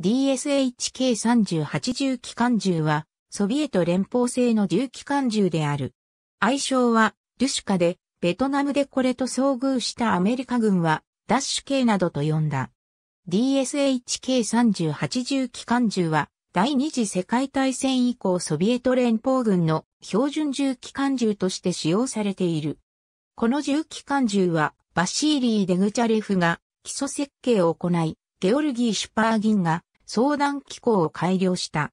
DSHK-38 重機関銃は、ソビエト連邦製の重機関銃である。愛称は、ルシュカで、ベトナムでこれと遭遇したアメリカ軍は、ダッシュ系などと呼んだ。DSHK-38 重機関銃は、第二次世界大戦以降ソビエト連邦軍の標準重機関銃として使用されている。この重機関銃は、バシーリー・デグチャレフが基礎設計を行い、ゲオルギー・シュパーギンが相談機構を改良した。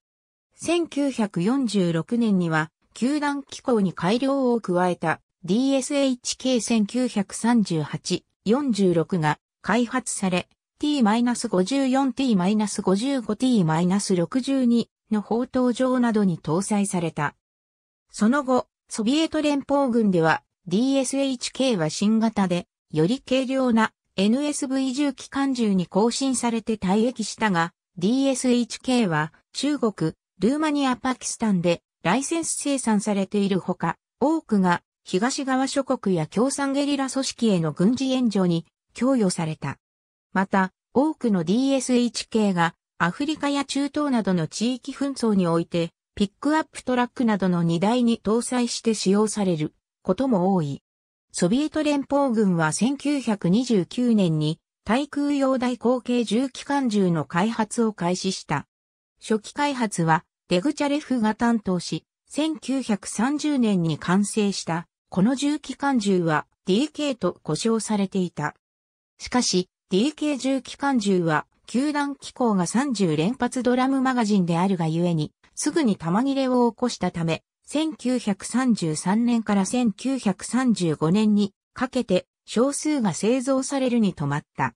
1946年には、球団機構に改良を加えた DSHK1938、46が開発され、T-54、T-55、T-62 の砲塔上などに搭載された。その後、ソビエト連邦軍では DSHK は新型で、より軽量な NSV 重機関銃に更新されて退役したが、DSHK は中国、ルーマニア、パキスタンでライセンス生産されているほか、多くが東側諸国や共産ゲリラ組織への軍事援助に供与された。また、多くの DSHK がアフリカや中東などの地域紛争において、ピックアップトラックなどの荷台に搭載して使用されることも多い。ソビエト連邦軍は1929年に対空用大口径重機関銃の開発を開始した。初期開発はデグチャレフが担当し、1930年に完成したこの重機関銃は DK と呼称されていた。しかし DK 重機関銃は球団機構が30連発ドラムマガジンであるがゆえにすぐに弾切れを起こしたため1933年から1935年にかけて少数が製造されるに止まった。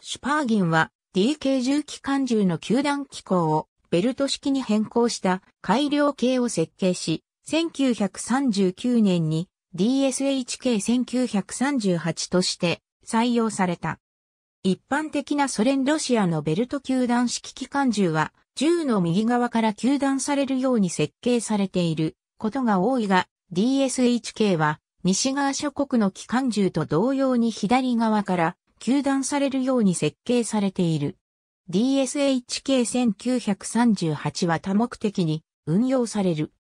シュパーギンは DK 重機関銃の球団機構をベルト式に変更した改良系を設計し、1939年に DSHK1938 として採用された。一般的なソ連ロシアのベルト球団式機関銃は銃の右側から球団されるように設計されていることが多いが DSHK は西側諸国の機関銃と同様に左側から球団されるように設計されている。DSHK1938 は多目的に運用される。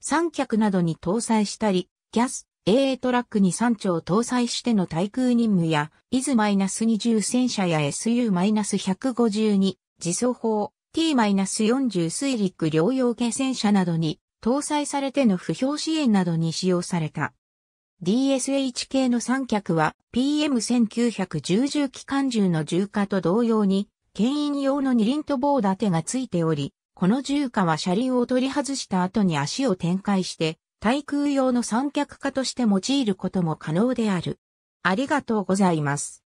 三脚などに搭載したり、ギャス、AA トラックに3丁搭載しての対空任務や、イズ -20 戦車や SU-152 自走砲、T-40 水陸両用系戦車などに搭載されての不評支援などに使用された。DSHK の三脚は PM1910 重機関銃の銃火と同様に、牽引用の二輪と棒立てがついており、この銃火は車輪を取り外した後に足を展開して対空用の三脚化として用いることも可能である。ありがとうございます。